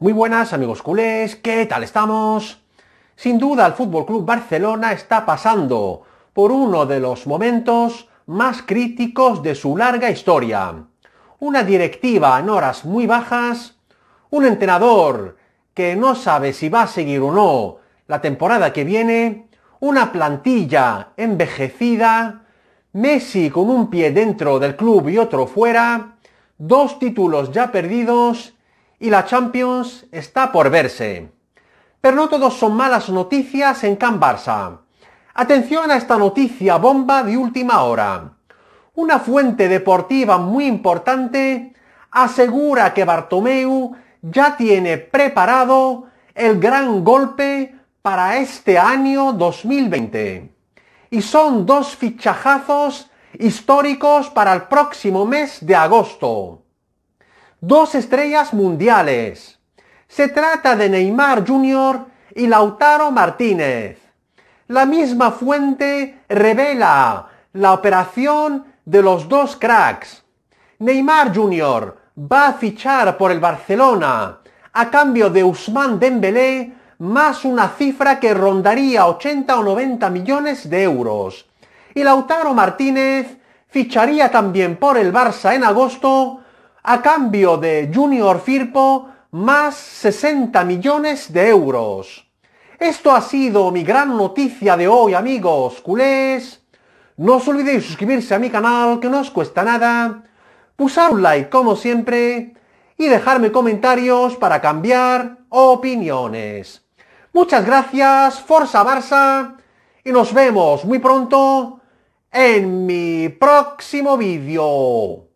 Muy buenas amigos culés, ¿qué tal estamos? Sin duda el Fútbol Club Barcelona está pasando por uno de los momentos más críticos de su larga historia. Una directiva en horas muy bajas, un entrenador que no sabe si va a seguir o no la temporada que viene, una plantilla envejecida, Messi con un pie dentro del club y otro fuera, dos títulos ya perdidos y la Champions está por verse. Pero no todos son malas noticias en Can Barça. Atención a esta noticia bomba de última hora. Una fuente deportiva muy importante asegura que Bartomeu ya tiene preparado el gran golpe para este año 2020 y son dos fichajazos históricos para el próximo mes de agosto. Dos estrellas mundiales. Se trata de Neymar Jr. y Lautaro Martínez. La misma fuente revela la operación de los dos cracks. Neymar Jr. va a fichar por el Barcelona a cambio de Usman Dembélé más una cifra que rondaría 80 o 90 millones de euros. Y Lautaro Martínez ficharía también por el Barça en agosto a cambio de Junior Firpo más 60 millones de euros. Esto ha sido mi gran noticia de hoy, amigos culés. No os olvidéis suscribirse a mi canal, que no os cuesta nada, pulsar un like como siempre y dejarme comentarios para cambiar opiniones. Muchas gracias, Forza Barça, y nos vemos muy pronto en mi próximo vídeo.